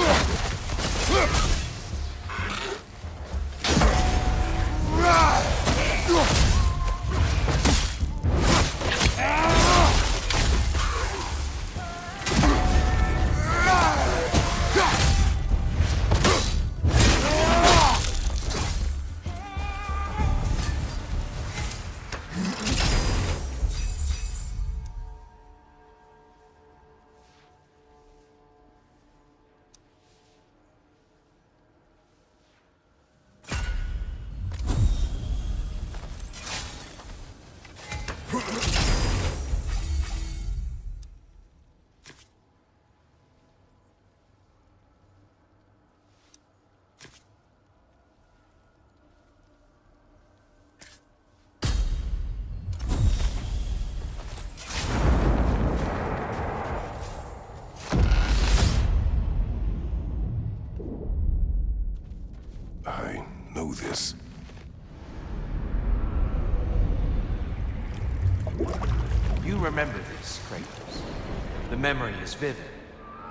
Huh! Know this. You remember this, Kratos. The memory is vivid.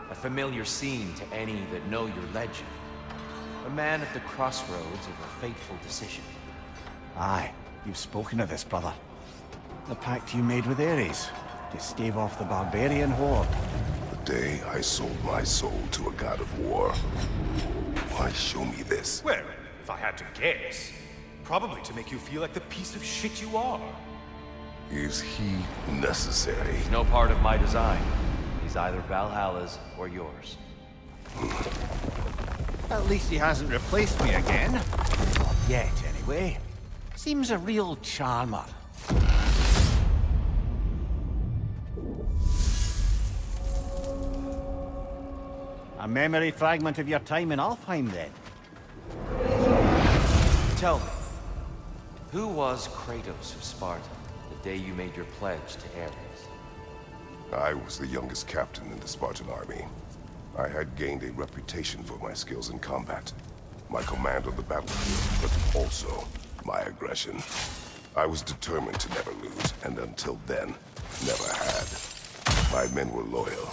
A familiar scene to any that know your legend. A man at the crossroads of a fateful decision. Aye, you've spoken of this, brother. The pact you made with Ares, to stave off the barbarian horde. The day I sold my soul to a god of war. Why show me this? Well, if I had to guess, probably to make you feel like the piece of shit you are. Is he necessary? He's no part of my design. He's either Valhalla's or yours. At least he hasn't replaced me again. Not yet, anyway. Seems a real charmer. A memory fragment of your time in Alfheim, then? Tell me, who was Kratos of Sparta the day you made your pledge to Ares? I was the youngest captain in the Spartan army. I had gained a reputation for my skills in combat, my command on the battlefield, but also my aggression. I was determined to never lose, and until then, never had. My men were loyal,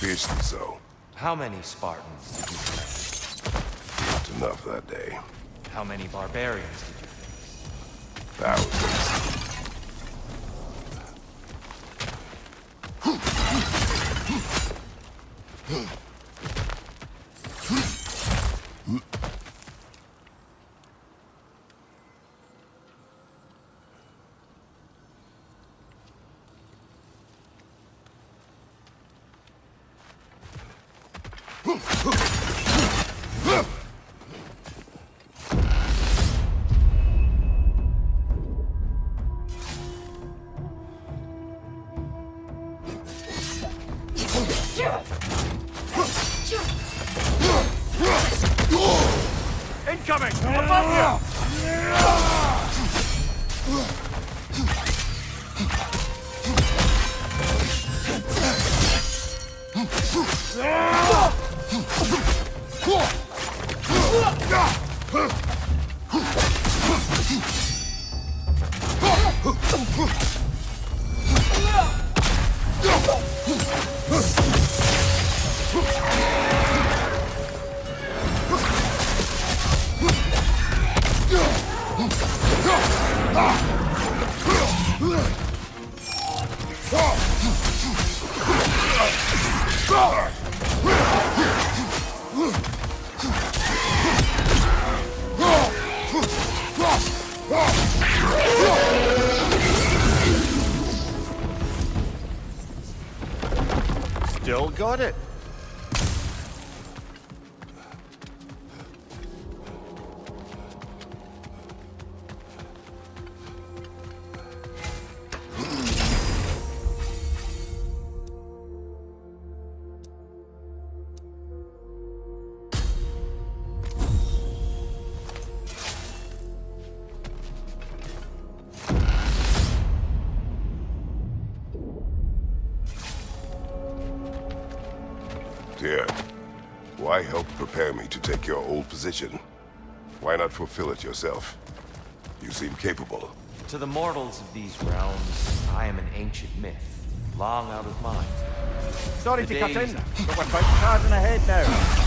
fiercely so. How many Spartans did you kill? Not enough that day. How many barbarians did you face? Thousands. Incoming! Got it. Position? Why not fulfill it yourself? You seem capable. To the mortals of these realms, I am an ancient myth, long out of mind. Sorry The to cut in, days- but we're quite charging ahead now.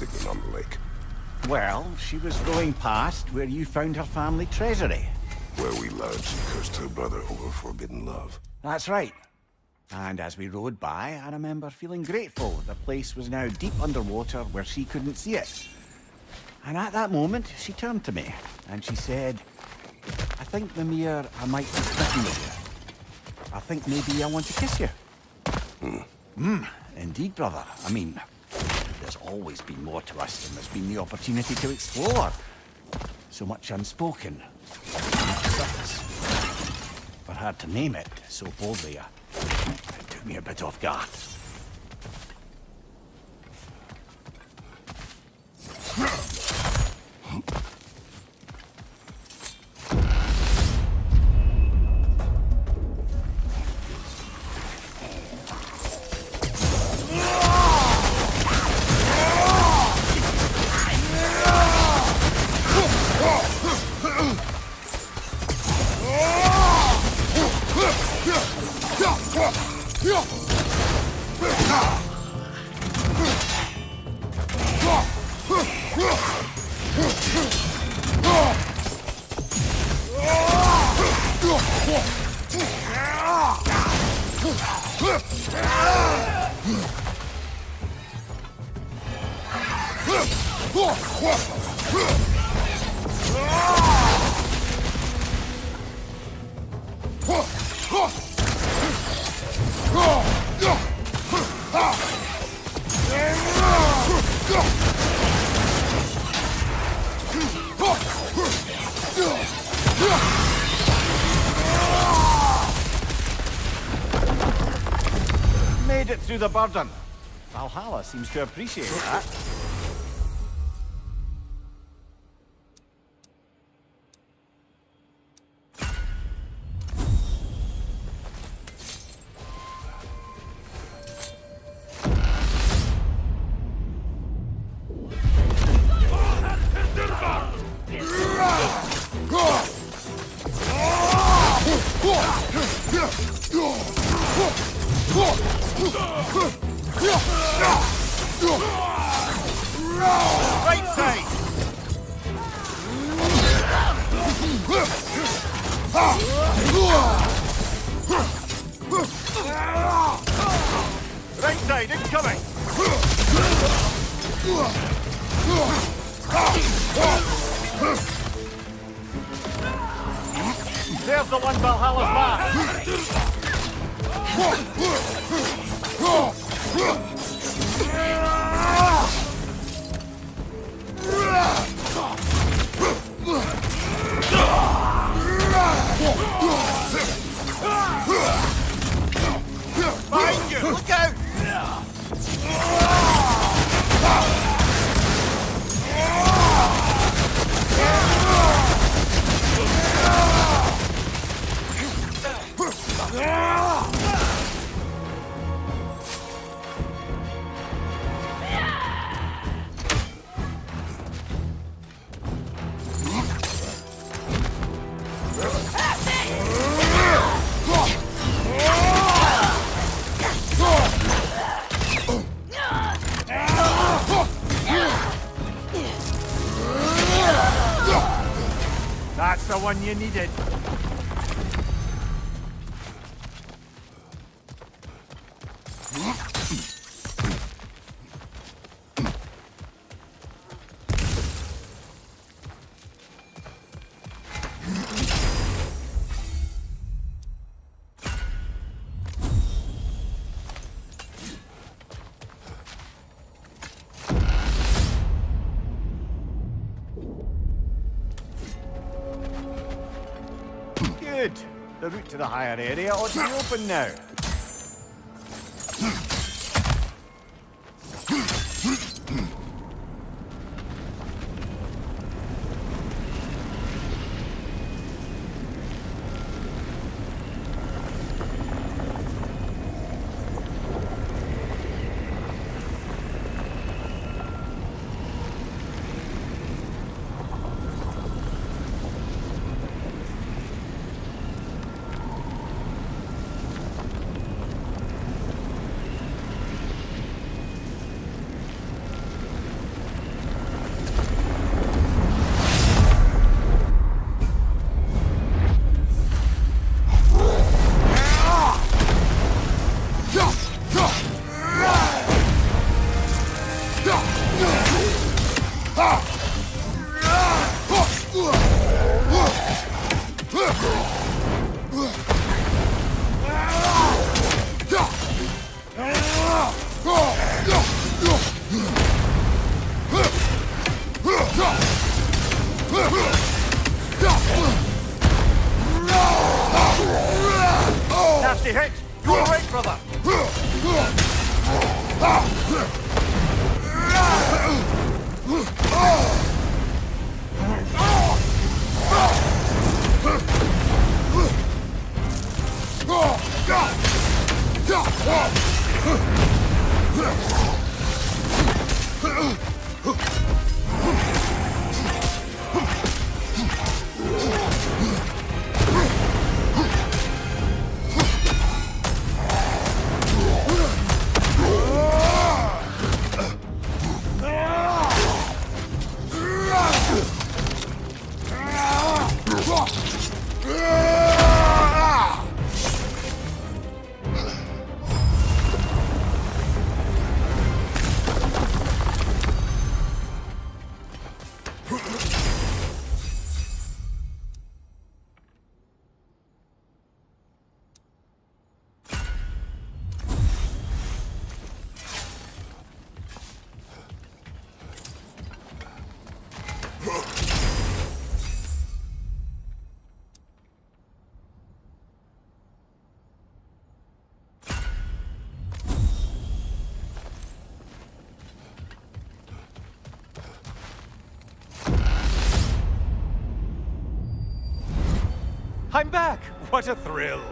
Between you and Sigmund on the lake? Well, she was going past where you found her family treasury. Where we learned she cursed her brother over forbidden love. That's right. And as we rode by, I remember feeling grateful the place was now deep underwater where she couldn't see it. And at that moment, she turned to me, and she said, I think, Mimir, I might be smitten with you. I think maybe I want to kiss you. Hmm. Hmm, indeed, brother. I mean, always been more to us than there's been the opportunity to explore. So much unspoken. But hard to name it so boldly. Uh, it took me a bit off guard. The burden. Valhalla seems to appreciate that. There's the one Valhalla's back! the one you needed. The higher area or to be open now. I'm back! What a thrill!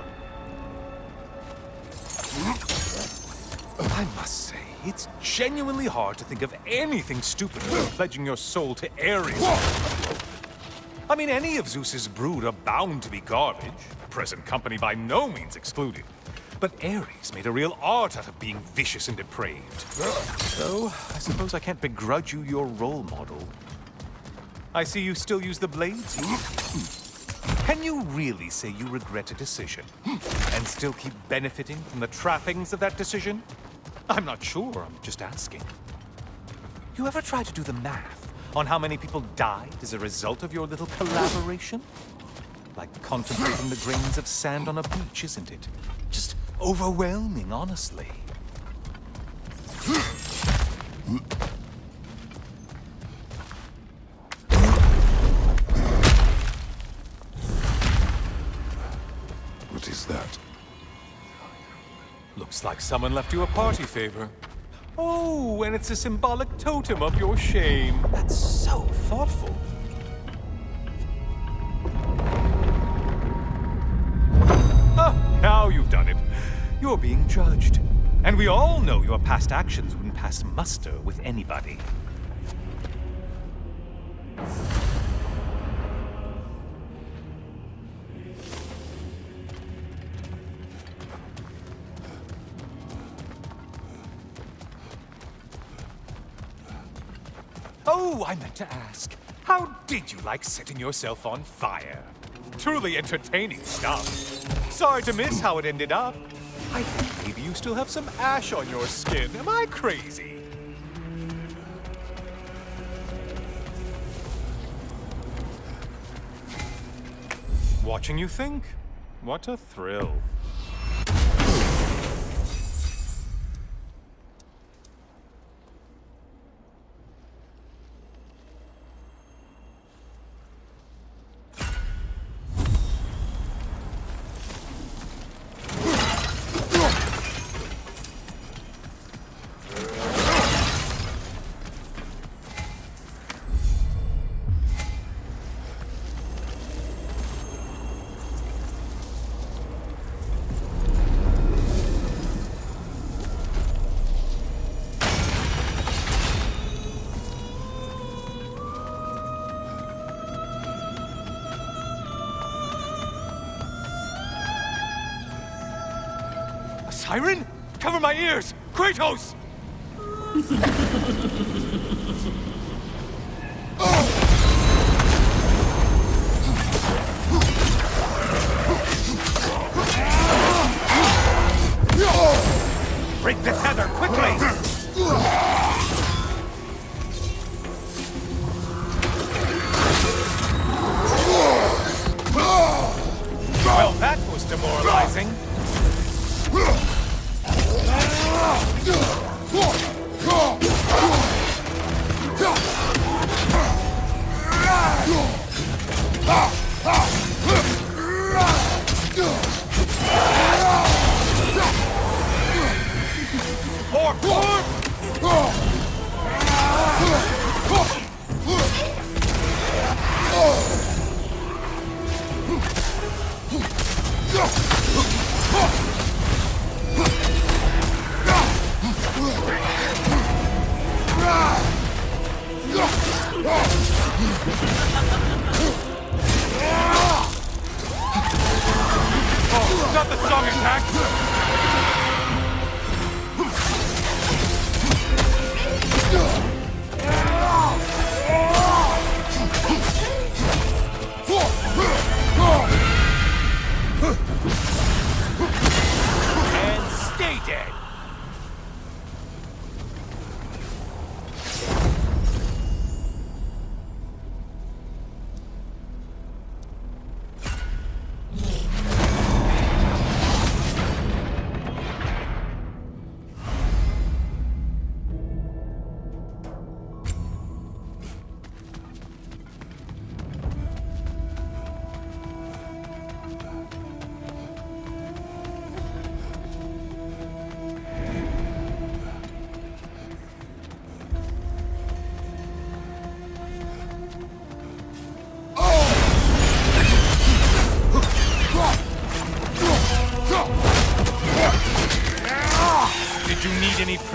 I must say, it's genuinely hard to think of anything stupid than pledging your soul to Ares. I mean, any of Zeus's brood are bound to be garbage, present company by no means excluded. But Ares made a real art out of being vicious and depraved. So, I suppose I can't begrudge you your role model. I see you still use the blades. Can you really say you regret a decision and still keep benefiting from the trappings of that decision? I'm not sure, I'm just asking. You ever try to do the math on how many people died as a result of your little collaboration? Like contemplating the grains of sand on a beach, isn't it? Just overwhelming, honestly. Like someone left you a party favor. Oh, and it's a symbolic totem of your shame. That's so thoughtful. Ah, now you've done it. You're being judged. And we all know your past actions wouldn't pass muster with anybody. Oh, I meant to ask. How did you like setting yourself on fire? Truly entertaining stuff. Sorry to miss how it ended up. I think maybe you still have some ash on your skin. Am I crazy? Watching you think? What a thrill. Siren? Cover my ears! Kratos! any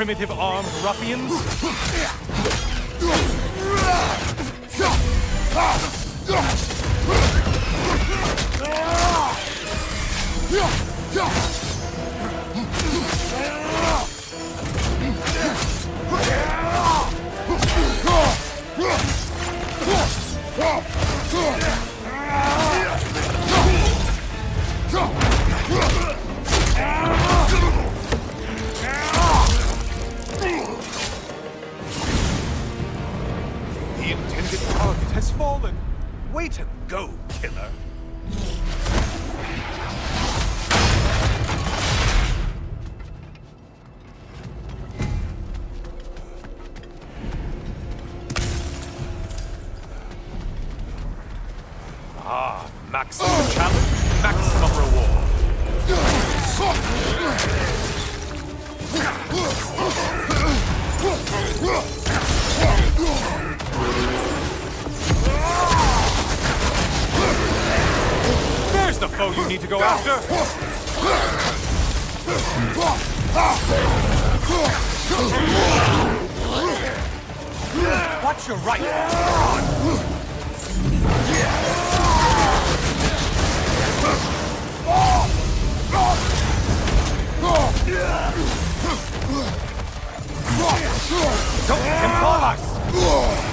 primitive armed ruffians? The intended target has fallen. Way to go, killer. Call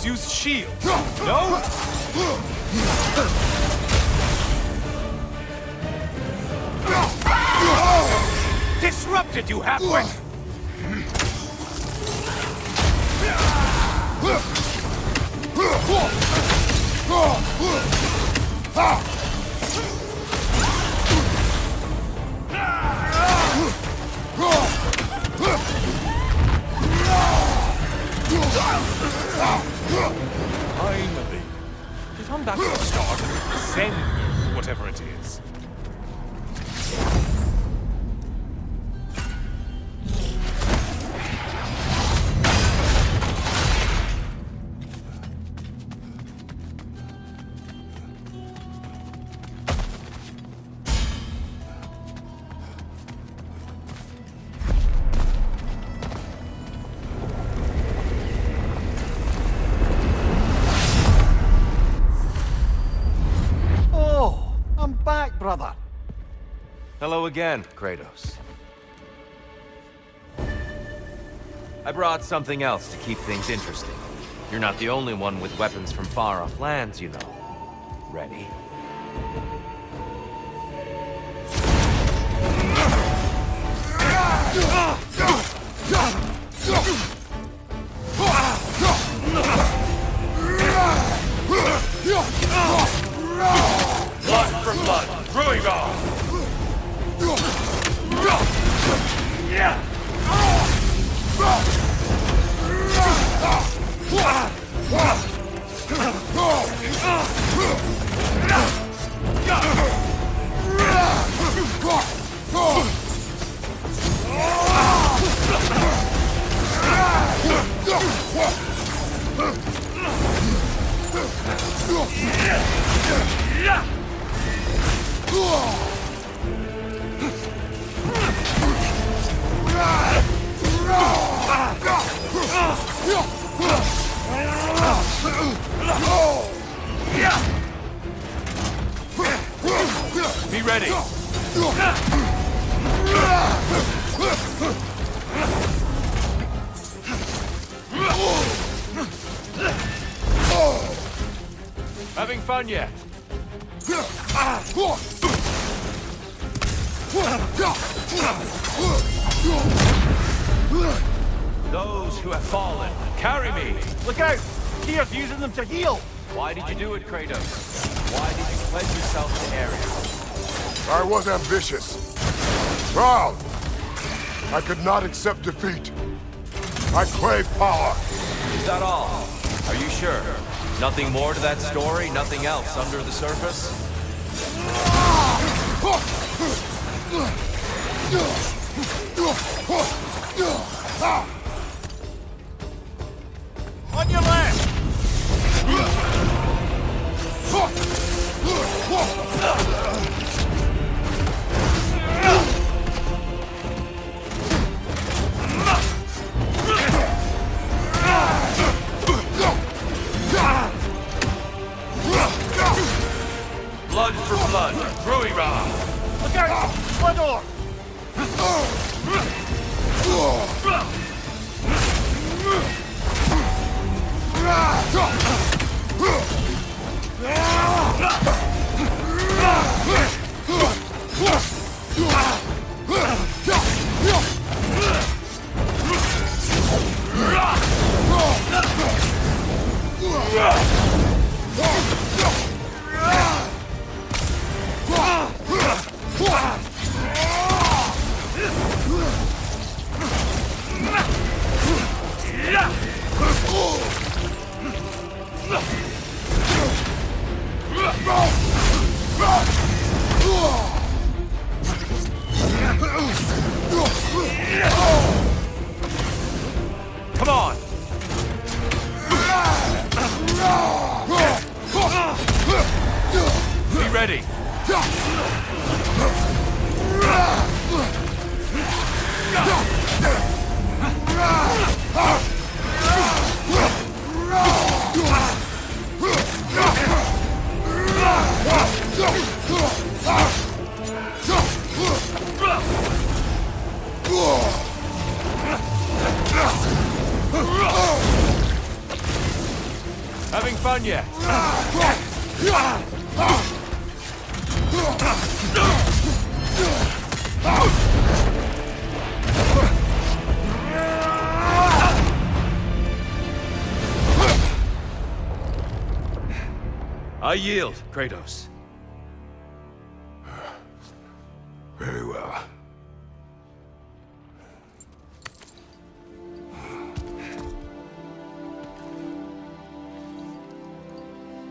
Guardians used shields. No? Disrupted, you halfwit! Ah! Send me whatever it is. Hello again, Kratos. I brought something else to keep things interesting. You're not the only one with weapons from far-off lands, you know. Ready? Why did you do it, Kratos? Why did you pledge yourself to Ares? I was ambitious. Proud. I could not accept defeat. I crave power. Is that all? Are you sure? Nothing more to that story? Nothing else under the surface? On your left! Blood for blood, Ruirar! Look out! Bloodor! Come I yield, Kratos. Very well.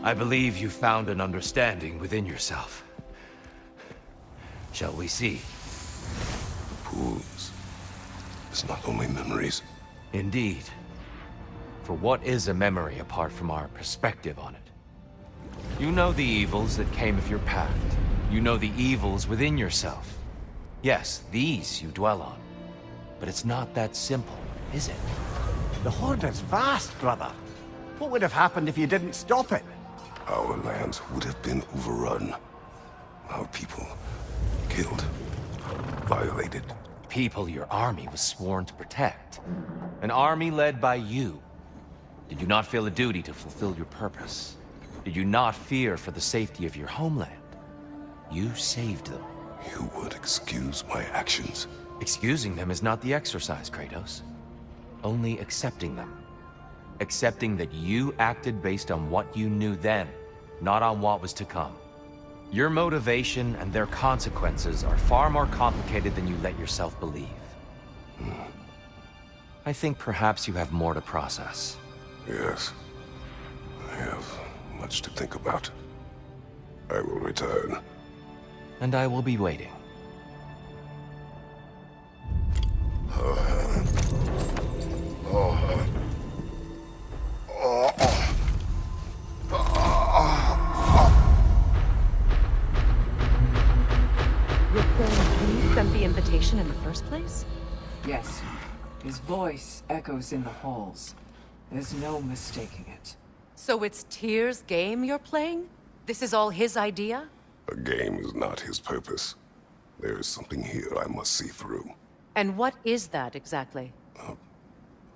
I believe you found an understanding within yourself. Shall we see? The Pools. It's not only memories. Indeed. For what is a memory apart from our perspective on it? You know the evils that came of your pact. You know the evils within yourself. Yes, these you dwell on. But it's not that simple, is it? The Horde is vast, brother. What would have happened if you didn't stop it? Our lands would have been overrun. Our people killed, violated. People your army was sworn to protect. An army led by you. Did you not feel a duty to fulfill your purpose? Did you not fear for the safety of your homeland? You saved them. You would excuse my actions. Excusing them is not the exercise, Kratos. Only accepting them. Accepting that you acted based on what you knew then, not on what was to come. Your motivation and their consequences are far more complicated than you let yourself believe. Hmm. I think perhaps you have more to process. Yes. I have much to think about. I will return. And I will be waiting. You're saying he sent the invitation in the first place? Yes. His voice echoes in the halls. There's no mistaking it. So it's Tyr's game you're playing? This is all his idea? A game is not his purpose. There is something here I must see through. And what is that exactly? A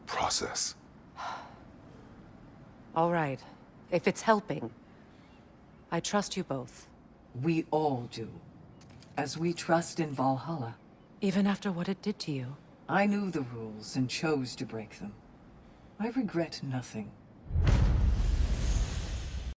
process. All right. If it's helping, I trust you both. We all do. As we trust in Valhalla. Even after what it did to you. I knew the rules and chose to break them. I regret nothing.